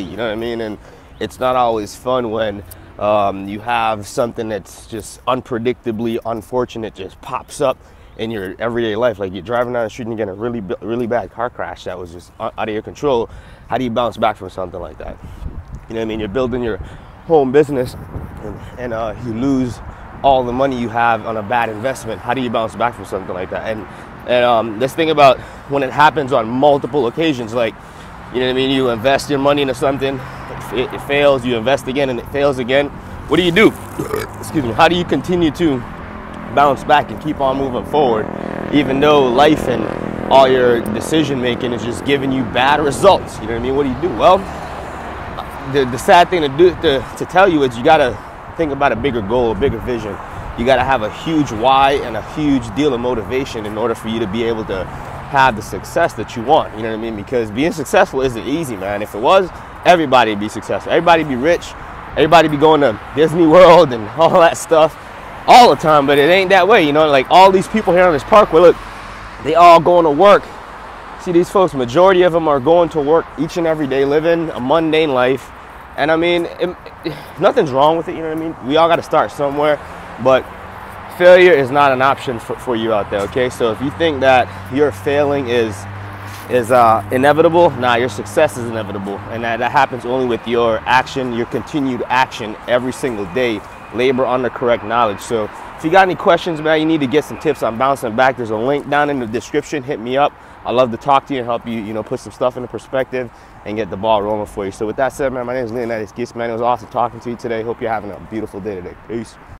You know what I mean? And it's not always fun when um, you have something that's just unpredictably unfortunate just pops up in your everyday life. Like you're driving down the street and you get a really, really bad car crash that was just out of your control. How do you bounce back from something like that? You know what I mean? You're building your home business and, and uh, you lose all the money you have on a bad investment. How do you bounce back from something like that? And and um, this thing about when it happens on multiple occasions, like you know what I mean, you invest your money into something, it, it fails, you invest again and it fails again. What do you do? Excuse me. How do you continue to bounce back and keep on moving forward, even though life and all your decision making is just giving you bad results? You know what I mean? What do you do? Well, the, the sad thing to do to, to tell you is you gotta think about a bigger goal, a bigger vision. You gotta have a huge why and a huge deal of motivation in order for you to be able to have the success that you want. You know what I mean? Because being successful isn't easy, man. If it was, everybody would be successful. Everybody would be rich. Everybody would be going to Disney World and all that stuff all the time, but it ain't that way. You know, like all these people here on this parkway, look, they all going to work. See these folks, majority of them are going to work each and every day, living a mundane life. And I mean, it, it, nothing's wrong with it, you know what I mean? We all got to start somewhere, but failure is not an option for, for you out there, okay? So if you think that your failing is is uh, inevitable, nah, your success is inevitable. And that, that happens only with your action, your continued action every single day labor on the correct knowledge. So if you got any questions, man, you need to get some tips on bouncing back, there's a link down in the description. Hit me up. I love to talk to you and help you, you know, put some stuff into perspective and get the ball rolling for you. So with that said, man, my name is Leonidas Guiste, man. It was awesome talking to you today. Hope you're having a beautiful day today. Peace.